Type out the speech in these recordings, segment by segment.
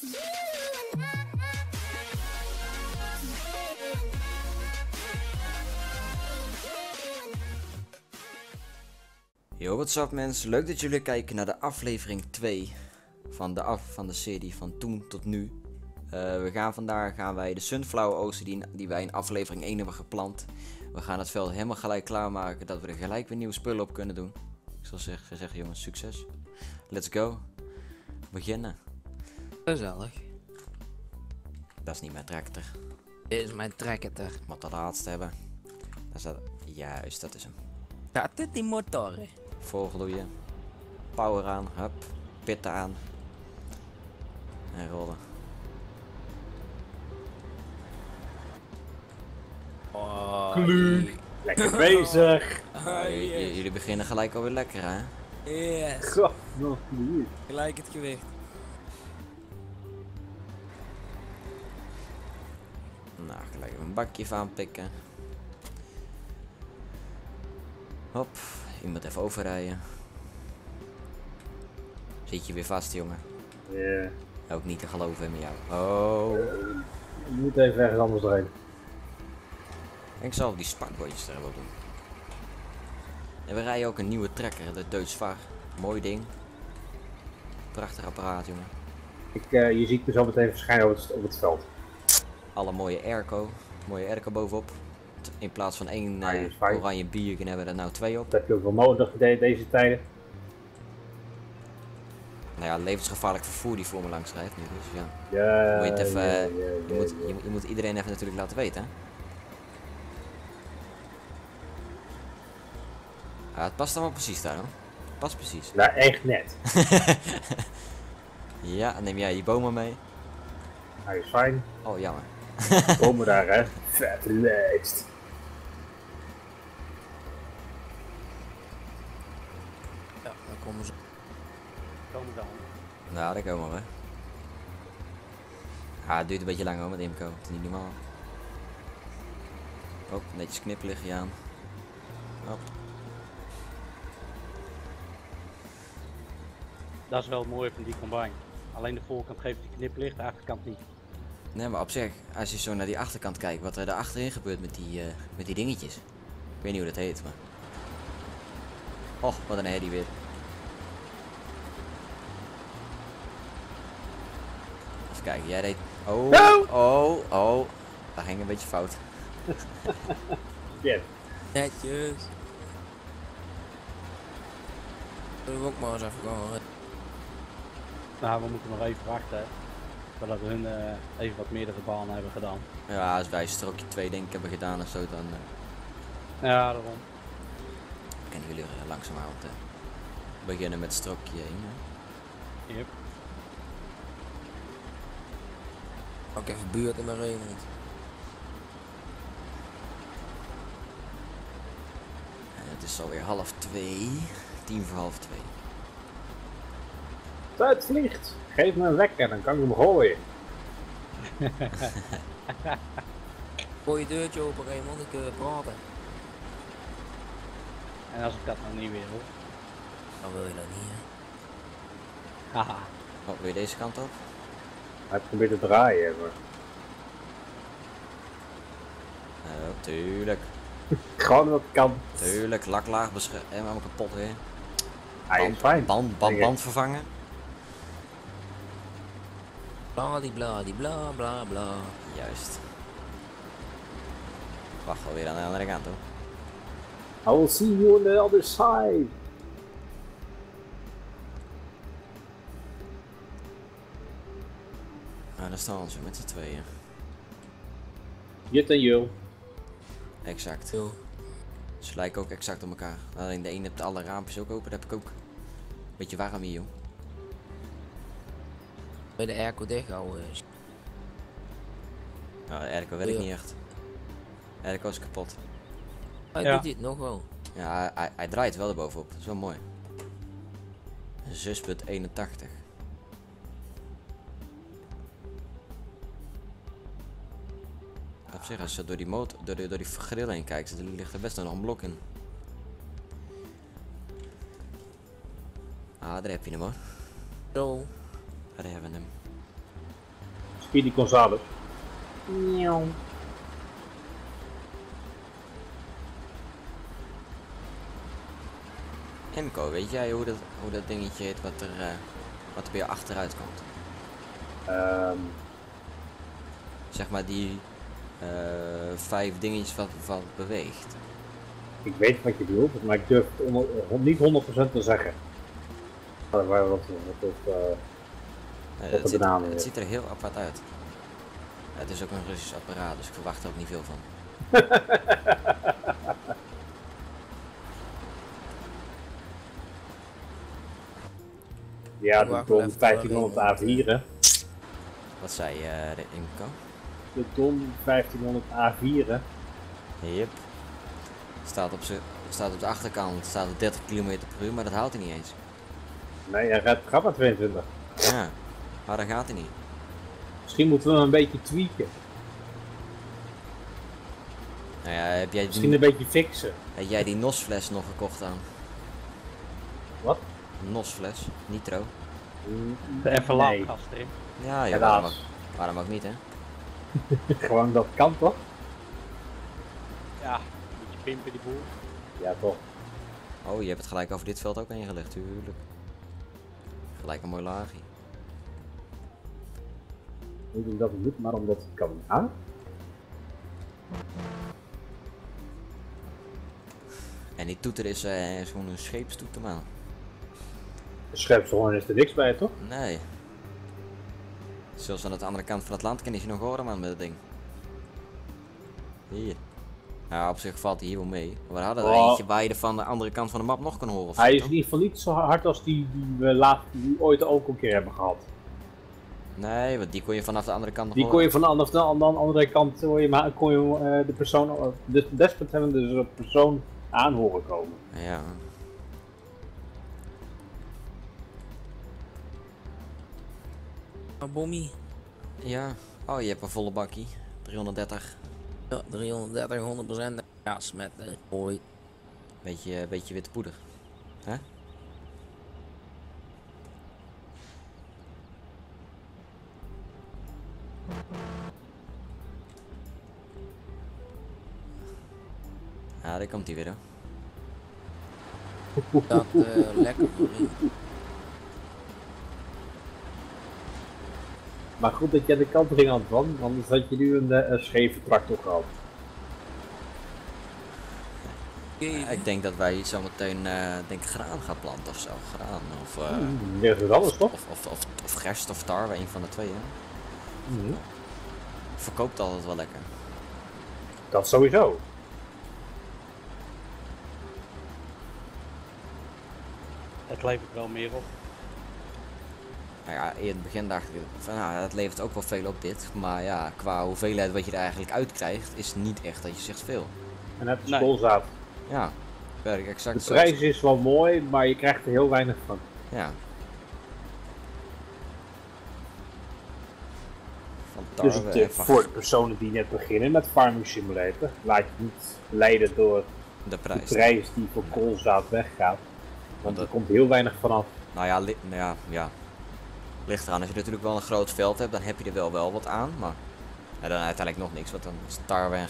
Yo, what's up mensen? Leuk dat jullie kijken naar de aflevering 2 van de, af, van de serie van toen tot nu. Eh, we gaan vandaag gaan wij de sunflower oogsten die, die wij in aflevering 1 hebben geplant. We gaan het veld helemaal gelijk klaarmaken dat we er gelijk weer nieuwe spullen op kunnen doen. Ik zal zeggen, zeggen jongens, succes. Let's go. Beginnen. Gezellig. Dat is niet mijn tractor. Dit is mijn tractor. Ik moet dat laatste hebben. Dat is dat. Juist, dat is hem. Gaat dit die motor? Volgloeien. Power aan. Hup. Pitten aan. En rollen. Oh. Lekker bezig. J- jullie beginnen gelijk alweer lekker hè? Yes. Goh, nog niet. Gelijk het gewicht. Nou, gelijk een bakje van aanpikken. Hop, moet even overrijden. Zit je weer vast, jongen? Ja. Ook niet te geloven in jou. Oh. Je moet even ergens anders heen. Ik zal die sparkbootjes er wel doen. En we rijden ook een nieuwe trekker, de Deutz VAR. Mooi ding. Prachtig apparaat, jongen. Ik, eh, je ziet me zo meteen verschijnen op het, op het veld. Alle mooie airco. Mooie airco bovenop. In plaats van één eh, oranje biertje hebben we er nou twee op. Dat heb je ook wel nodig deze tijden. Nou ja, levensgevaarlijk vervoer die voor me langs rijdt nu. Dus ja. Ja, Moet je het even, ja, ja, Je moet, ja. je, moet- je moet iedereen even natuurlijk laten weten. hè. Ja, het past allemaal precies daar hoor. Past precies. Nou, echt net. Ja, neem jij die bomen mee? Hij is fijn. Oh, jammer. Komen daar, hè. Vet relaxed. Ja, dan komen ze. Komen dan. Nou, daar komen we. Ja, het duurt een beetje lang hoor met Imco. Het is niet normaal. Hop, netjes knipliggen aan. Hop. Dat is wel het mooie van die combine. Alleen de voorkant geeft die kniplicht, de achterkant niet. Nee, maar op zich, als je zo naar die achterkant kijkt, wat er daar achterin gebeurt met die, eh, met die dingetjes. Ik weet niet hoe dat heet, maar. Och, wat een herrie weer. Even kijken, jij deed. Oh, No! oh, oh. Dat ging een beetje fout. Ja. Netjes. Zullen we ook maar eens even gaan. Nou, we moeten nog even wachten. Totdat hun eh, even wat meerdere banen hebben gedaan. Ja, als wij strookje 2 denk ik hebben gedaan of zo, dan eh, Ja, daarom. kunnen jullie er langzamerhand eh, beginnen met strookje 1. Hè? Yep. Ook even buurt in mijn Raymond. Het is alweer half 2. Tien voor half 2. Het vliegt. Geef me een wekker, dan kan ik hem gooien. Gooi je deurtje open Raymond, ik uh, praten. En als ik dat nou niet wil. Dan wil je dat niet hè. Haha. Oh, wil je deze kant op? Hij probeert te draaien, maar... Uh, tuurlijk. Gewoon wat kan. Tuurlijk, laklaag beschermen. Helemaal kapot weer. Hij is fijn. Band, band, band vervangen. Bladie bladie bla bla bla. Juist. Wacht alweer aan de andere kant hoor. I will see you on the other side. Nou, daar staan ze met z'n tweeën. Jut en Jul. Exact. Zo. Ze lijken ook exact op elkaar. Alleen de een heeft alle raampjes ook open, dat heb ik ook. Beetje warm hier, joh. Bij de airco dicht houden. Nou, de airco weet ik Ja. niet echt. De airco is kapot. Hij Ja. doet dit nog wel. Ja, hij, hij, draait wel erbovenop. Dat is wel mooi. Zusput 81. Op zich, als je door die, motor, door, die, door die grill heen kijkt, er ligt er best nog een blok in. Ah, daar heb je hem hoor. Zo. Daar hebben we hem. Speedy Gonzales. Imco, weet jij hoe dat, hoe dat dingetje heet wat er, eh, wat er jou achteruit komt? Ehm, Zeg maar die eh, vijf dingetjes wat, wat beweegt. ik weet wat je bedoelt, maar ik durf het onder, eh, niet 100% te zeggen. Wat, wat, wat, wat, wat, eh, Eh, de het, ziet, bananen het weer. ziet er heel apart uit. Het is ook een Russisch apparaat, dus ik verwacht er ook niet veel van. ja, de Don even, 1500 alleen, A4, hè. Wat zei je, de Imco? De Don 1500 A4, hè. Yep. Staat op, staat op de achterkant staat op 30 km per uur, maar dat haalt hij niet eens. Nee, hij gaat, gaat maar 22. Ja, maar dat gaat hij niet. Misschien moeten we hem een beetje tweaken. Nou ja, heb jij Misschien die, een beetje fixen. heb jij die NOS-fles nog gekocht aan? Wat? NOS-fles, nitro. Even Nee. laag gas erin. Ja, ja waarom, ook, waarom ook niet, hè? Gewoon dat kan toch? Ja, een beetje pimpen die boel. Ja, toch. Oh, je hebt het gelijk over dit veld ook ingelegd, tuurlijk. Gelijk een mooi laagje. Niet omdat het moet, maar omdat het kan. Ah? En die toeter is, eh, is gewoon een scheepstoeter, man. De scherpshoorn is er niks bij, toch? Nee. Zelfs aan de andere kant van het land kan je nog horen, man, met dat ding. Hier. Ja, op zich valt hij hier wel mee. Maar we hadden er Oh. eentje waar je er van de andere kant van de map nog kan horen. Hij is in ieder geval niet zo hard als die die we laat, die we ooit ook een keer hebben gehad. Nee, want die kon je vanaf de andere kant Die horen. kon je van de andere, van de andere kant hoor je, maar kon je eh, de persoon, de desbetreffende dus een persoon aan horen komen. Ja. Maar Bommie, Ja. Oh, je hebt een volle bakkie. 330. ja, 330, 100% gas met olie. Beetje, beetje witte poeder. Hè? Ja, daar komt hij weer hoor. Dat eh lekker. Maar goed dat je aan de kant ging aan van, anders had je nu een, eh, een scheve tractor gehad. Ja, ik denk dat wij zometeen eh denk graan gaan planten of zo. Graan of, eh, Hmm, Weer is alles toch? of, of, of, of gerst of tarwe, een van de twee. Hè? Mhm. Verkoopt altijd wel lekker. Dat sowieso. Het levert wel meer op. Nou ja, in het begin dacht ik van nou, dat levert ook wel veel op dit. Maar ja, qua hoeveelheid wat je er eigenlijk uitkrijgt, is niet echt dat je zegt veel. En als Nee. koolzaad. Ja, werk exact De zo. prijs is wel mooi, maar je krijgt er heel weinig van. Ja. Dus het, eh, voor de personen die net beginnen met Farming Simulator, laat je niet leiden door de de prijs. prijs die voor koolzaad weggaat. Want er dat- komt heel weinig vanaf. Nou ja, nou ja, ja. Ligt eraan. Als je natuurlijk wel een groot veld hebt, dan heb je er wel, wel wat aan. Maar en dan uiteindelijk nog niks. Want dan is tarwe en,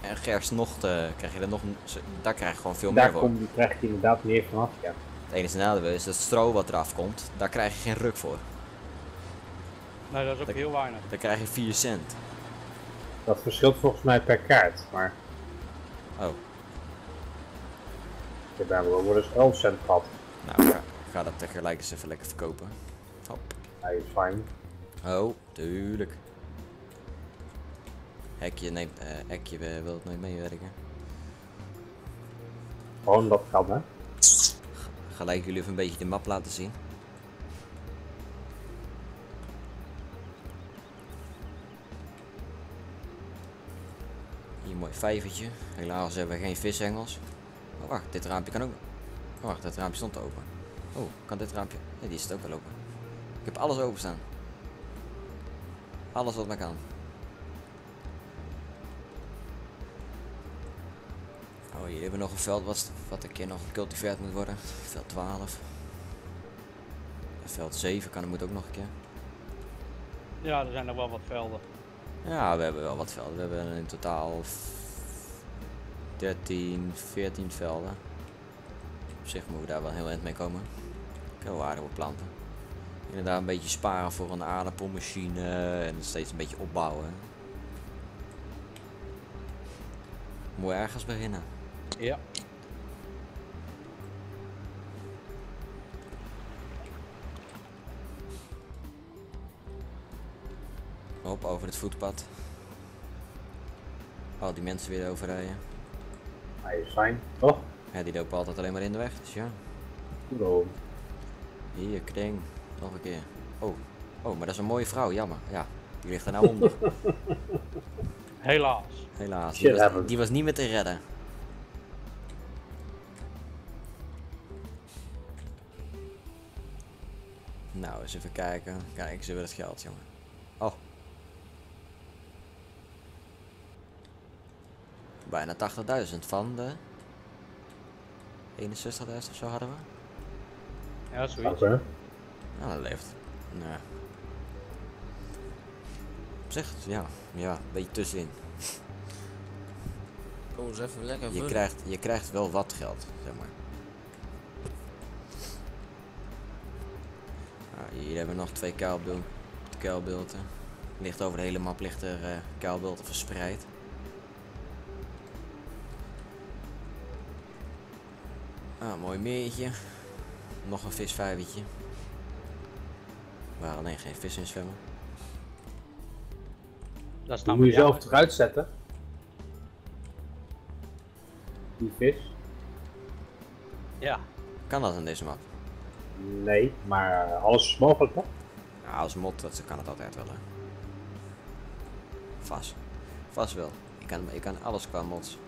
en gerst nog te, krijg je er nog, daar krijg je gewoon veel Daar meer voor. kom, krijg je inderdaad meer vanaf. Ja. Het enige nadeel is dat stro wat eraf komt, daar krijg je geen ruk voor. Nee, dat is ook heel weinig. Dan krijg je 4 cent. Dat verschilt volgens mij per kaart. Maar Oh, heb daar wel eens 11 cent gehad. nou ga, ik ga dat tegelijk eens even lekker verkopen. Hop. Hij is fijn. Oh, tuurlijk. Hekje neemt, eh, hekje wil het nooit meewerken. Gewoon dat kan hè. Gelijk jullie even een beetje de map laten zien. Hier een mooi vijvertje. Helaas hebben we geen vishengels. Wacht, dit raampje kan ook. Oh, wacht, dit raampje stond open. Oh, kan dit raampje? Nee, die is het ook wel open. Ik heb alles openstaan. Alles wat maar kan. Oh, hier hebben we nog een veld wat, wat een keer nog gecultiveerd moet worden. Veld 12. En Veld 7 kan moet ook nog een keer. Ja, er zijn nog wel wat velden. Ja, we hebben wel wat velden. We hebben in totaal 13, 14 velden. Op zich moeten we daar wel heel eind mee komen. Ik wat planten. Inderdaad een beetje sparen voor een aardappelmachine en steeds een beetje opbouwen. Moet ergens beginnen. Ja. Op, over het voetpad. Al die mensen weer overrijden. Hij is fijn. Oh, Ja, die lopen altijd alleen maar in de weg, dus ja. goed Hier, kring. Nog een keer. Oh, oh, maar dat is een mooie vrouw, jammer. Ja, die ligt er nou onder. Helaas. Helaas, die was, die was niet meer te redden. Nou, eens even kijken. Kijk, eens even het geld, jongen. Oh. Bijna 80.000 van de 61.000 of zo hadden we. Ja, zoiets. Oké. Nou, dat leeft. Nee. Op zich, ja, ja, een beetje tussenin. Kom eens even lekker Je krijgt, je krijgt wel wat geld, zeg maar. Nou, hier hebben we nog twee kuilbul- kuilbulten. Ligt over de hele map ligt er eh kuilbulten verspreid. Ah, mooi meertje. Nog een visvijvertje. Waar alleen geen vis in zwemmen. Dat is Die nou moet je zelf eruit zetten. Die vis? Ja. Kan dat in deze map? Nee, maar alles is mogelijk toch? Ja, als mod dat kan het altijd wel. Hè. Vast. Vast wel. Je kan, je kan alles qua mods.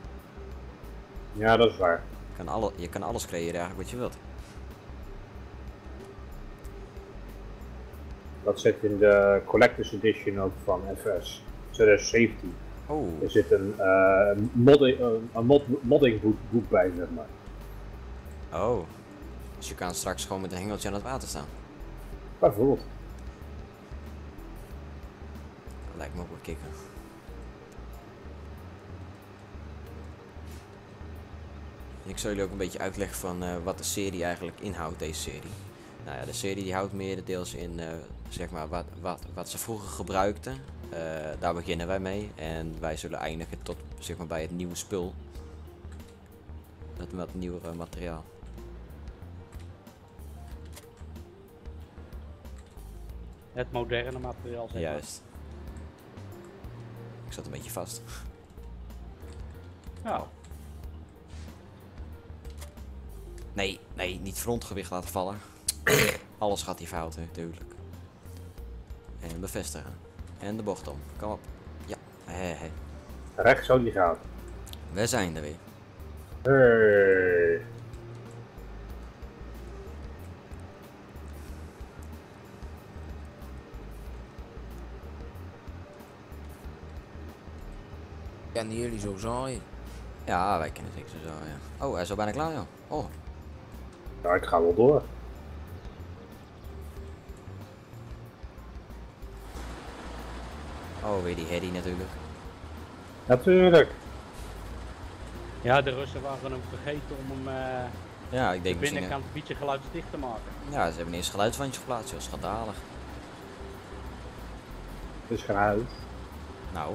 Ja, dat is waar. Je kan, alle, je kan alles creëren eigenlijk wat je wilt. Dat zit in de Collector's Edition ook van FS 2017. Oh, Er zit een, eh, modding, een mod, modding boek, boek bij, zeg maar. oh. Dus je kan straks gewoon met een hengeltje aan het water staan. Bijvoorbeeld. Dat lijkt me ook wel kicken. Ik zal jullie ook een beetje uitleggen van eh, wat de serie eigenlijk inhoudt, deze serie. Nou ja, de serie die houdt merendeels in, eh, zeg maar, wat, wat, wat ze vroeger gebruikten. Eh, daar beginnen wij mee. En wij zullen eindigen tot, zeg maar, bij het nieuwe spul. Met wat nieuwere materiaal. Het moderne materiaal zeg maar. Juist. Ik zat een beetje vast. Ja. Nee, nee, niet frontgewicht laten vallen. Alles gaat hier fout, hè, natuurlijk. En bevestigen. En de bocht om. Kom op. Ja, hè, hè. Rechts zo die gaat. We zijn er weer. Hey. Kennen jullie zo zaaien? Ja, wij kennen het zeker zo, ja. Oh, hij is al bijna klaar, joh. Oh, Nou, ik ga wel door. oh, weer die Heddy natuurlijk. Natuurlijk. ja, de Russen waren hem vergeten om hem eh, Ja, ik de denk eh, binnenkant een beetje geluidsdicht te maken. Ja, ze hebben eerst een geluidswandje geplaatst, joh. Schandalig. Het is geen huis. Nou,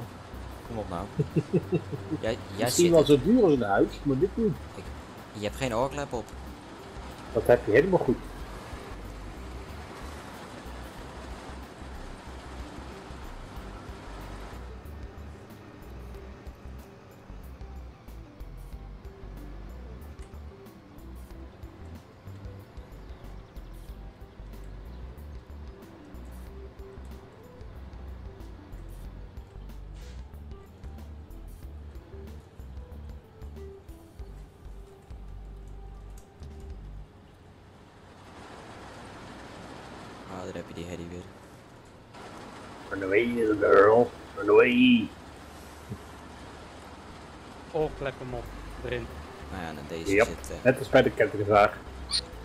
kom op nou. jij, jij Misschien zit... wel zo duur als een huis, maar dit niet. Je hebt geen oorklep op. Dat heb je helemaal goed. Net als bij de kettingzaag.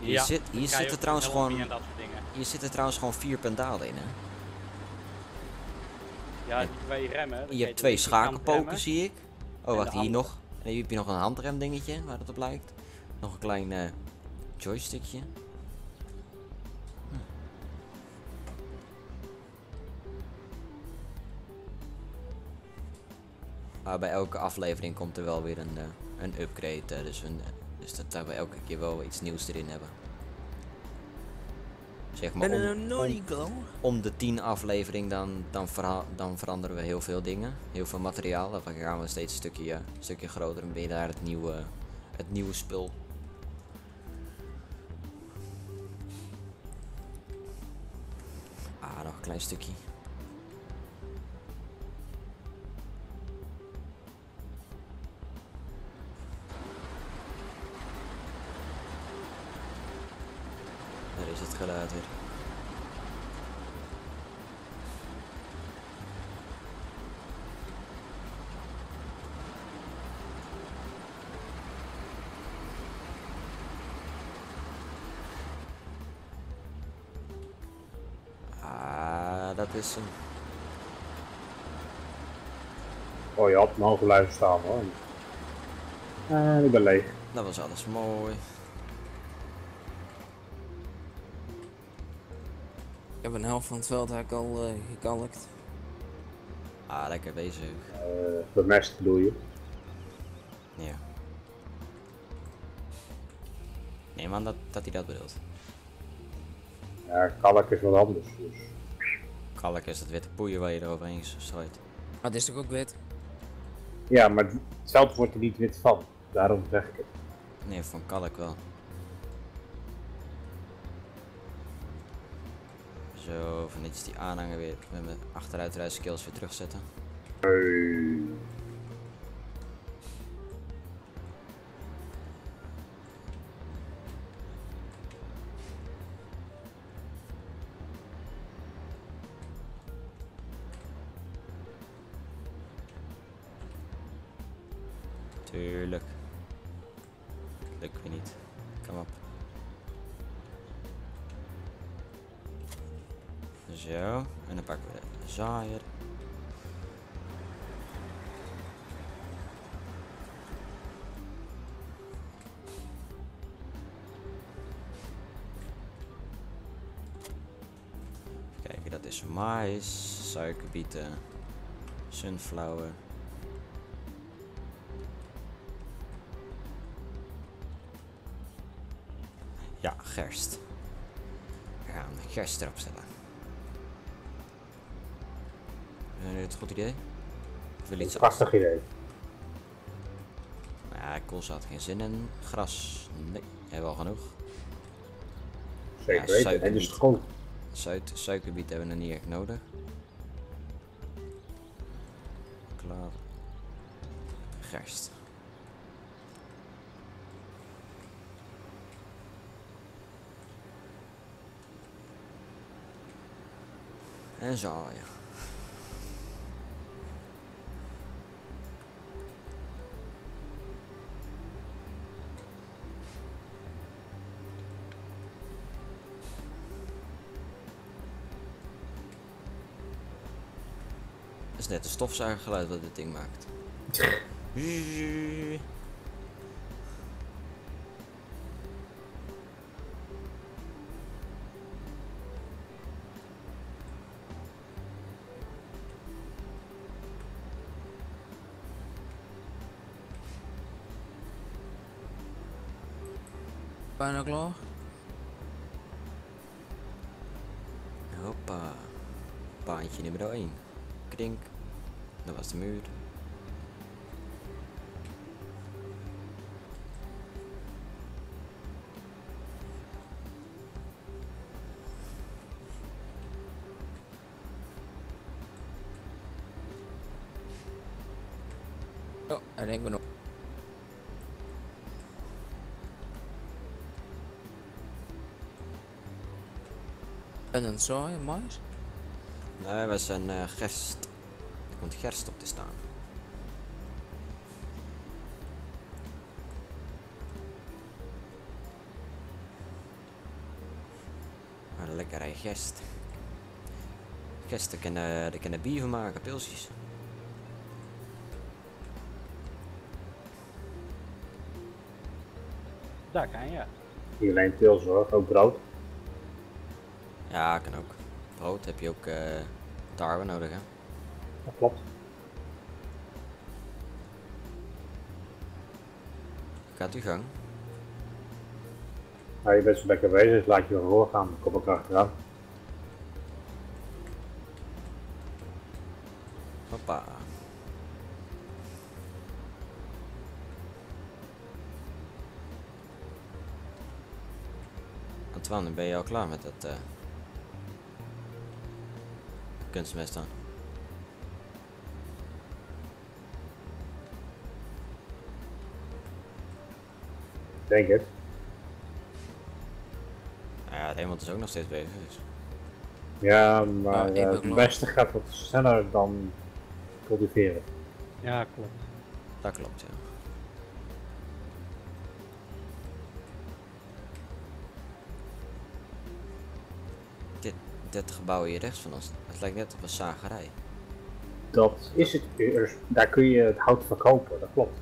Hier, Dan zit, hier zitten trouwens gewoon... Hier zitten trouwens gewoon vier pendalen in, hè? Ja, die twee remmen. Je hebt twee schakelpoken, zie ik. Oh, wacht, hier nog. En hier heb je nog een handrem dingetje, waar dat op lijkt. Nog een klein eh, joystickje. Hm. Maar bij elke aflevering komt er wel weer een, eh, een upgrade, eh, dus, een, dus dat we elke keer wel iets nieuws erin hebben. Zeg maar om, nooit om- de 10 aflevering dan, dan, verha- dan veranderen we heel veel dingen. Heel veel materiaal. Dan gaan we steeds een stukje, een stukje groter en weer daar het nieuwe, het nieuwe spul. Ah, nog een klein stukje. Daar is het geluid weer. Ah, dat is hem. Oh, je had halve luister staan hoor. En ik ben leeg. Dat was alles mooi. Heb een helft van het veld heb ik al eh, gekalkt. Ah, lekker bezig. Eh bemest bedoel je? Ja. Nee, man, dat, dat hij dat bedoelt. Ja, kalk is wat anders. Dus. Kalk is het witte poeier waar je eroverheen strooit. Maar het is toch ook wit? Ja, maar het veld wordt er niet wit van. Daarom zeg ik het. Nee, van kalk wel. Zo, van netjes die aanhanger weer met mijn achteruitrijden skills weer terugzetten. Is mais, suikerbieten, sunflower. Ja, gerst. We gaan gerst erop stellen. Je het een goed idee? Of wil iets? Prachtig idee. Ja, koolzaad had geen zin in. Gras, nee, hebben we al genoeg. Zeker Ja, weten. En dus gewoon Zuid, suikerbiet hebben we nog niet echt nodig. Klaar. Gerst. En zaaien. Is net een stofzuigergeluid wat dit ding maakt. Bijna klaar? Hoppa. Baantje nummer 1. Krink. Dat was de muur. Oh, hij denkt me nog. En een saai, mais? Nee, we zijn eh, gerst. Komt gerst op te staan. Maar lekkere gerst. Kerst, daar kunnen, daar kunnen bier van maken, pilsjes. Daar kan je. Niet alleen pils hoor, ook brood. Ja, kan ook. Brood heb je ook eh tarwe nodig, hè? Dat klopt. Gaat uw gang. Maar je bent zo lekker bezig, dus laat je wel doorgaan. Dan kom ik achteraan. Hoppa. Antoine, ben je al klaar met dat eh kunstmest dan? Denk het. Nou ja, Raymond is ook nog steeds bezig. Dus. Ja, maar eh, het klaar. beste gaat wat sneller dan cultiveren. Ja, klopt. Dat klopt, ja. Dit, dit gebouw hier rechts van ons, het lijkt net op een zagerij. Dat is het. Er- Daar kun je het hout verkopen, dat klopt.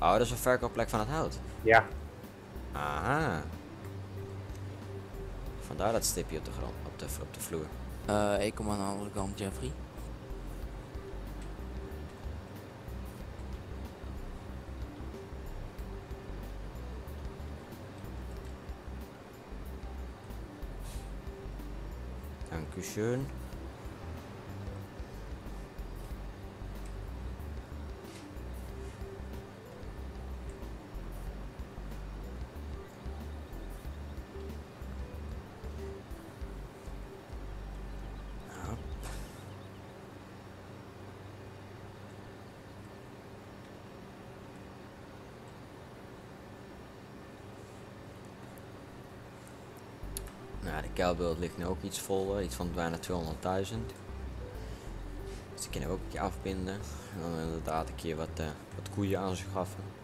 Oh, dat is een verkoopplek van het hout. Ja, Aha. Vandaar dat stipje op de grond, op de, op de vloer. Eh, ik kom aan de andere kant, Jeffrey. Dank de kuilbeeld ligt nu ook iets vol, eh, iets van bijna 200.000. Dus die kunnen we ook een keer afbinden. En dan inderdaad een keer wat, eh, wat koeien aanschaffen.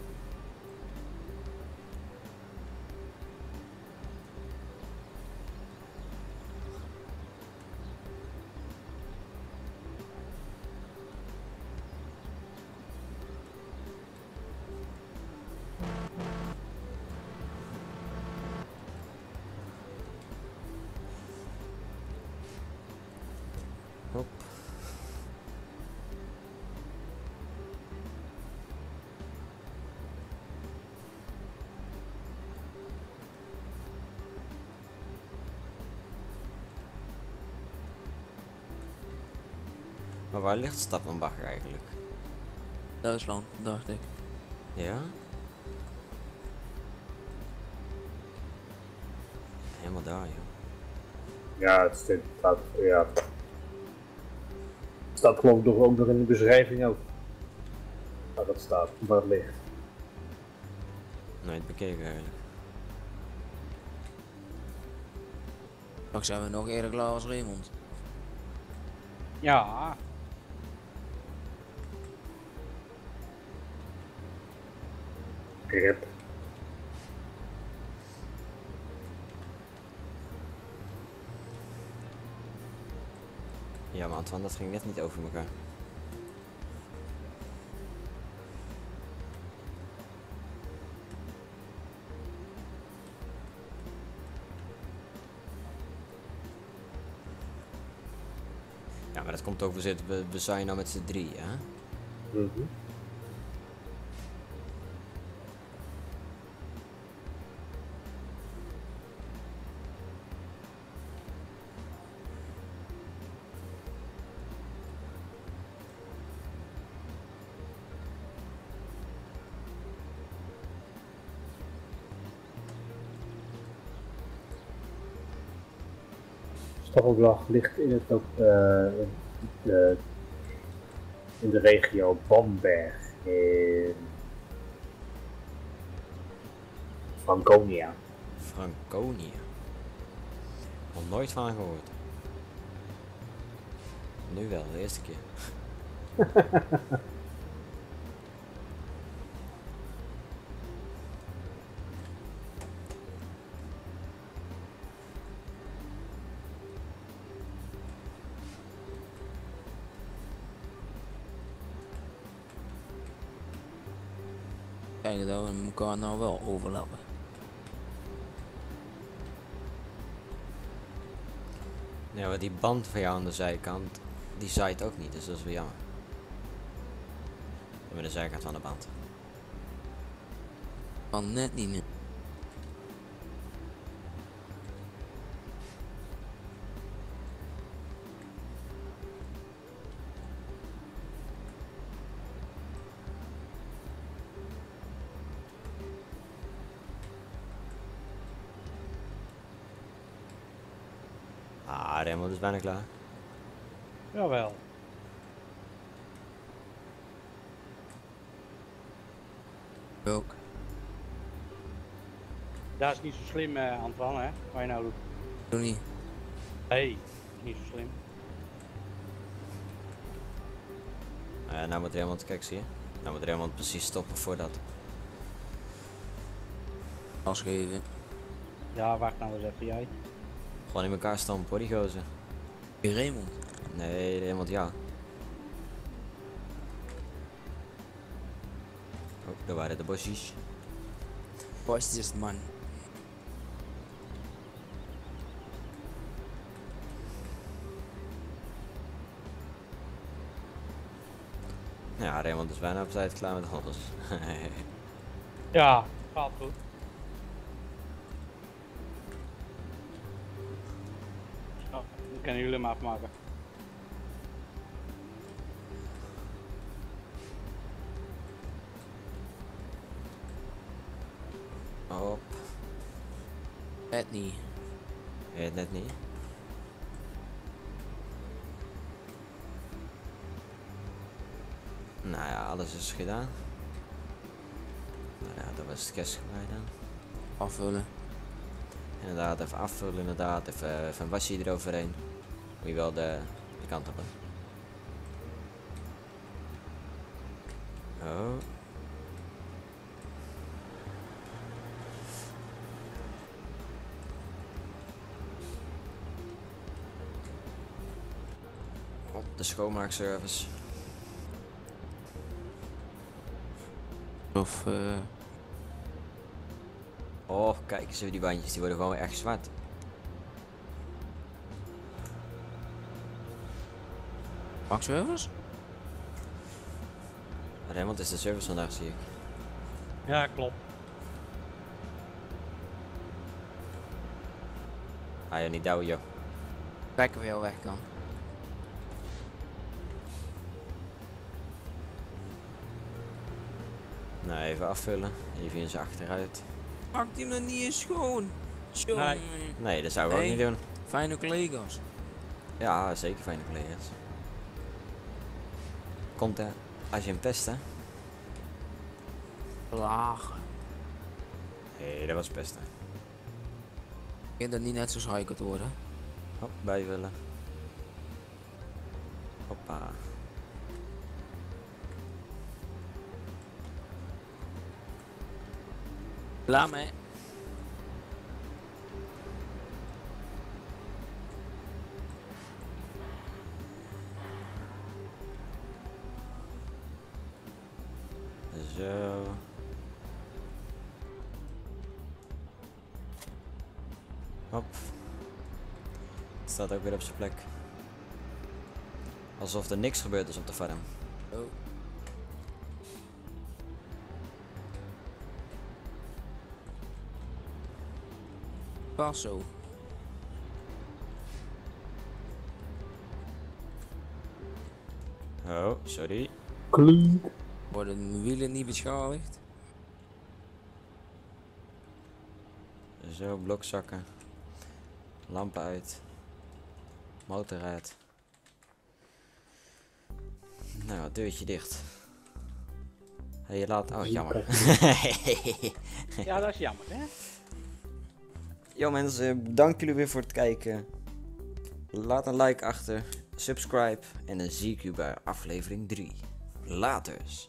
Maar waar ligt Stappenbach eigenlijk? Duitsland, dacht ik. Ja? Helemaal daar, joh. ja het staat, ja. Het staat geloof ik nog- ook nog in de beschrijving ook. Waar dat staat, waar het ligt. Nooit bekeken eigenlijk. Dan zijn we nog eerder klaar als Raymond. Ja, Ja, maar Antoine, dat ging net niet over elkaar. Ja, maar dat komt ook, we, zitten, we, we zijn nou met z'n drie, hè? Mhm. Staffelblag ligt in, het, ook, eh, in, de, in de regio Bamberg in Franconia. Franconia. Nog nooit van gehoord. Nu wel, de eerste keer. Kijken dat we elkaar nou wel overlappen. Ja, maar die band van jou aan de zijkant, die zaait ook niet, dus dat is wel jammer. Met de zijkant van de band. Van net niet. Bijna klaar. Jawel. Ook. Dat is niet zo slim, eh, Antoine, hè? Wat je nou doet. Doe niet. Hé, hey, niet zo slim. Uh, nou moet Raymond, kijk zie je. Nou moet Raymond precies stoppen voordat. Afgeven. Ja, wacht nou eens even, jij. Gewoon in elkaar stampen hoor, die gozer. Raymond. Nee, Raymond ja. Oh, daar waren de bosjes. Was just man. Ja, Raymond is bijna op tijd klaar met alles. Ja, gaat goed. Kunnen jullie hem afmaken. Hop, Het niet. het net niet. Nou ja, alles is gedaan. Nou ja, dat was het kerstgebruik dan. Afvullen. Inderdaad, even afvullen, inderdaad. Even, even een wasje eroverheen. Moet je wel de, de kant op. Oh. Op de schoonmaakservice. Of eh. Oh, kijk eens even die bandjes, die worden gewoon echt zwart. Max Wervers? Raymond is de service vandaag, zie ik. Ja, klopt. Ga je niet douwen, joh. Kijken of jou weg kan. Nou, even afvullen. Even in zijn achteruit. Maakt hij nog niet eens schoon. Zo. Nee. Nee, dat zou ik ook niet doen. Fijne collega's. Ja, zeker fijne collega's. Komt hè, als je hem pest hè. Laag. Hé, dat was best hè. Ik dat niet net zo saai kan worden. Hop, bijvullen. Hoppa. Mij. Zo. Hop. Het staat ook weer op zijn plek. Alsof er niks gebeurd is op de farm. Oh. Pas zo. Oh, sorry. Klink. Worden de wielen niet beschadigd? Zo, blokzakken. Lampen uit. Motor uit. Nou, deurtje dicht. Hé, je laat... Oh, jammer. Ja, dat is jammer, hè? Yo mensen, bedankt jullie weer voor het kijken. Laat een like achter. Subscribe. En dan zie ik u bij aflevering 3. Laters.